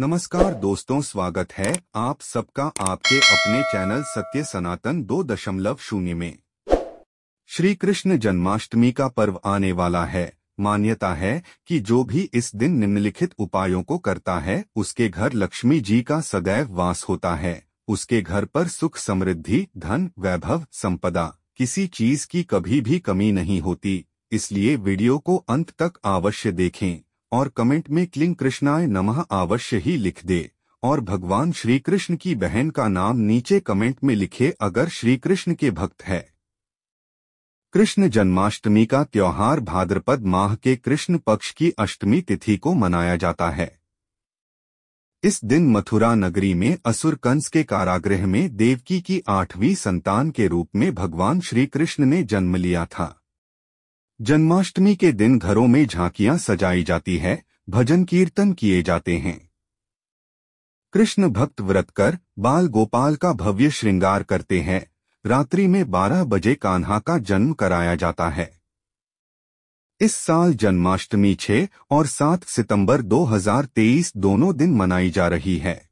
नमस्कार दोस्तों, स्वागत है आप सबका आपके अपने चैनल सत्य सनातन दो दशमलव शून्य में। श्री कृष्ण जन्माष्टमी का पर्व आने वाला है। मान्यता है कि जो भी इस दिन निम्नलिखित उपायों को करता है, उसके घर लक्ष्मी जी का सदैव वास होता है। उसके घर पर सुख समृद्धि, धन, वैभव, संपदा, किसी चीज़ की कभी भी कमी नहीं होती। इसलिए वीडियो को अंत तक अवश्य देखें। और कमेंट में क्लिंग कृष्णाय नमः अवश्य ही लिख दे। और भगवान श्री कृष्ण की बहन का नाम नीचे कमेंट में लिखे अगर श्री कृष्ण के भक्त है। कृष्ण जन्माष्टमी का त्योहार भाद्रपद माह के कृष्ण पक्ष की अष्टमी तिथि को मनाया जाता है। इस दिन मथुरा नगरी में असुर कंस के कारागृह में देवकी की आठवीं संतान के रूप में भगवान श्री कृष्ण ने जन्म लिया था। जन्माष्टमी के दिन घरों में झांकियाँ सजाई जाती है, भजन कीर्तन किए जाते हैं। कृष्ण भक्त व्रत कर बाल गोपाल का भव्य श्रृंगार करते हैं। रात्रि में 12 बजे कान्हा का जन्म कराया जाता है। इस साल जन्माष्टमी 6 और 7 सितंबर 2023 दोनों दिन मनाई जा रही है।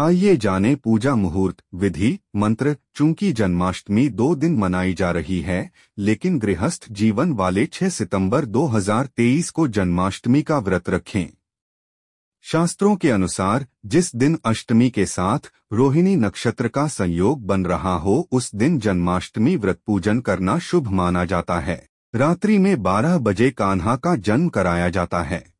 आइए जाने पूजा मुहूर्त, विधि, मंत्र, चूँकि जन्माष्टमी दो दिन मनाई जा रही है, लेकिन गृहस्थ जीवन वाले 6 सितंबर 2023 को जन्माष्टमी का व्रत रखें। शास्त्रों के अनुसार, जिस दिन अष्टमी के साथ रोहिणी नक्षत्र का संयोग बन रहा हो, उस दिन जन्माष्टमी व्रत पूजन करना शुभ माना जाता है। रात्रि में 12 बजे कान्हा का जन्म कराया जाता है।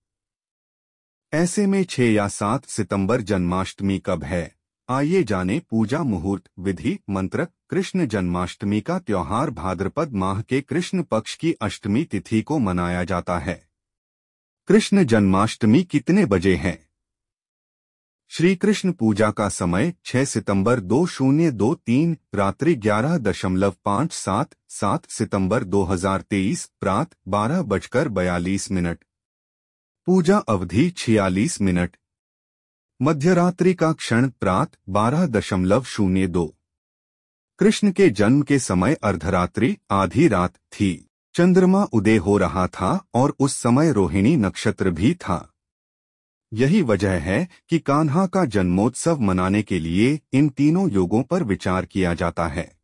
ऐसे में 6 या 7 सितंबर जन्माष्टमी कब है? आइए जाने पूजा मुहूर्त, विधि, मंत्र, कृष्ण जन्माष्टमी का त्योहार भाद्रपद माह के कृष्ण पक्ष की अष्टमी तिथि को मनाया जाता है। कृष्ण जन्माष्टमी कितने बजे है? श्री कृष्ण पूजा का समय 6 सितंबर दो शून्य दो तीन, रात्रि ग्यारह दशमलव पाँच सात सात सितंबर 2023 प्रात बारह बजकर बयालीस मिनट। पूजा अवधि छियालीस मिनट। मध्यरात्रि का क्षण प्रात बारह दशमलव शून्य दो। कृष्ण के जन्म के समय अर्धरात्रि आधी रात थी। चंद्रमा उदय हो रहा था और उस समय रोहिणी नक्षत्र भी था। यही वजह है कि कान्हा का जन्मोत्सव मनाने के लिए इन तीनों योगों पर विचार किया जाता है।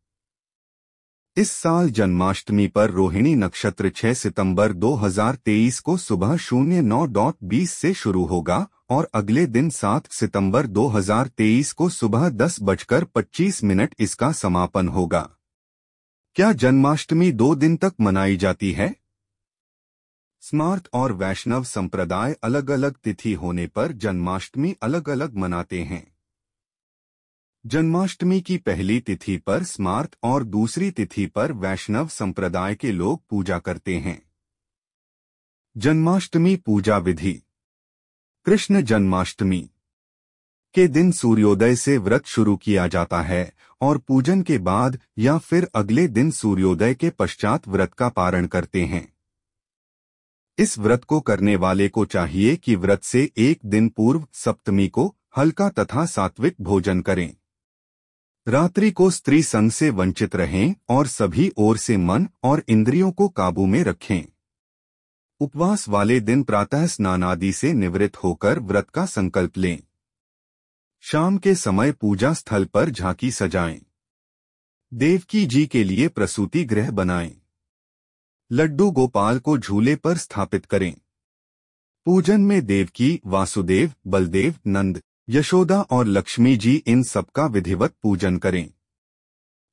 इस साल जन्माष्टमी पर रोहिणी नक्षत्र 6 सितंबर 2023 को सुबह शून्य नौ डॉट बीस से शुरू होगा और अगले दिन 7 सितंबर 2023 को सुबह दस बजकर पच्चीस मिनट इसका समापन होगा। क्या जन्माष्टमी दो दिन तक मनाई जाती है? स्मार्त और वैष्णव संप्रदाय अलग अलग तिथि होने पर जन्माष्टमी अलग अलग मनाते हैं। जन्माष्टमी की पहली तिथि पर स्मार्त और दूसरी तिथि पर वैष्णव संप्रदाय के लोग पूजा करते हैं। जन्माष्टमी पूजा विधि। कृष्ण जन्माष्टमी के दिन सूर्योदय से व्रत शुरू किया जाता है और पूजन के बाद या फिर अगले दिन सूर्योदय के पश्चात व्रत का पारण करते हैं। इस व्रत को करने वाले को चाहिए कि व्रत से एक दिन पूर्व सप्तमी को हल्का तथा सात्विक भोजन करें। रात्रि को स्त्री संग से वंचित रहें और सभी ओर से मन और इंद्रियों को काबू में रखें। उपवास वाले दिन प्रातः स्नान आदि से निवृत्त होकर व्रत का संकल्प लें। शाम के समय पूजा स्थल पर झांकी सजाएँ। देवकी जी के लिए प्रसूति गृह बनाएँ। लड्डू गोपाल को झूले पर स्थापित करें। पूजन में देवकी, वासुदेव, बलदेव, नंद यशोदा और लक्ष्मी जी इन सबका विधिवत पूजन करें।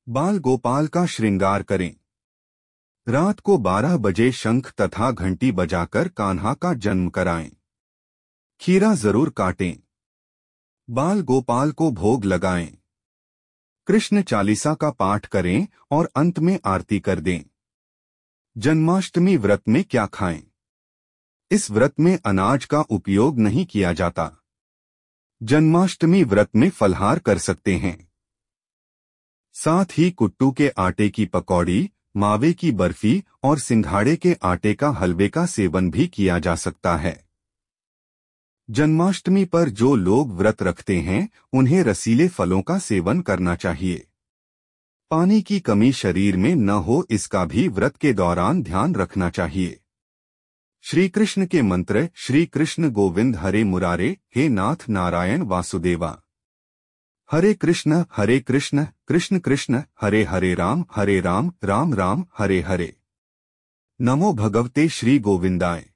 बाल गोपाल का श्रृंगार करें। रात को 12 बजे शंख तथा घंटी बजाकर कान्हा का जन्म कराएँ। खीरा ज़रूर काटें। बाल गोपाल को भोग लगाएँ। कृष्ण चालीसा का पाठ करें और अंत में आरती कर दें। जन्माष्टमी व्रत में क्या खाएँ? इस व्रत में अनाज का उपयोग नहीं किया जाता। जन्माष्टमी व्रत में फलहार कर सकते हैं। साथ ही कुट्टू के आटे की पकौड़ी, मावे की बर्फ़ी और सिंघाड़े के आटे का हलवे का सेवन भी किया जा सकता है। जन्माष्टमी पर जो लोग व्रत रखते हैं, उन्हें रसीले फलों का सेवन करना चाहिए। पानी की कमी शरीर में न हो, इसका भी व्रत के दौरान ध्यान रखना चाहिए। श्री कृष्ण के मंत्र श्री कृष्ण गोविंद हरे मुरारे, हे नाथ नारायण वासुदेवा। हरे कृष्ण हरे कृष्ण कृष्ण कृष्ण, हरे हरे राम हरे राम राम राम, हरे हरे। नमो भगवते श्री गोविंदाय।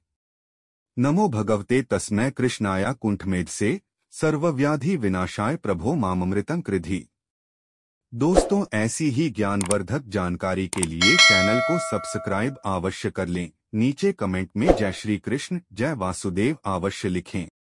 नमो भगवते तस्मै कृष्णाया कुंठमेध से सर्वव्याधि विनाशाय प्रभो मामृतं कृधि दोस्तों, ऐसी ही ज्ञानवर्धक जानकारी के लिए चैनल को सब्सक्राइब अवश्य कर लें। नीचे कमेंट में जय श्री कृष्ण, जय वासुदेव अवश्य लिखें।